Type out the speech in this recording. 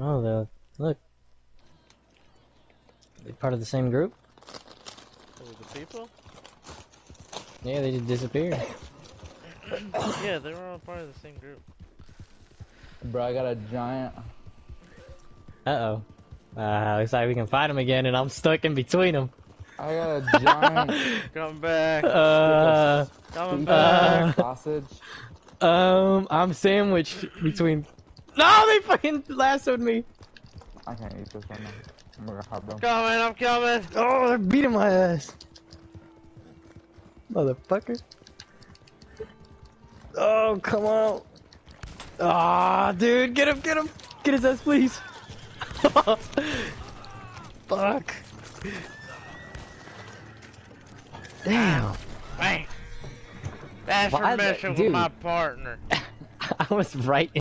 Oh, the look. They part of the same group? Oh, the people? Yeah, they just disappeared. yeah, they were all part of the same group. Bro, I got a giant. Uh oh. Uh, looks like we can fight them again, and I'm stuck in between them. I got a giant Come back. Uh, Coming uh, back. sausage. um, I'm sandwiched between. No, they fucking lassoed me. I can't eat this one. now. I'm gonna hop them. coming, I'm coming. Oh, they're beating my ass. Motherfucker. Oh, come on. Ah, dude, get him, get him. Get his ass, please. Fuck. Damn. Bang. That's Why your mission dude. with my partner. I was right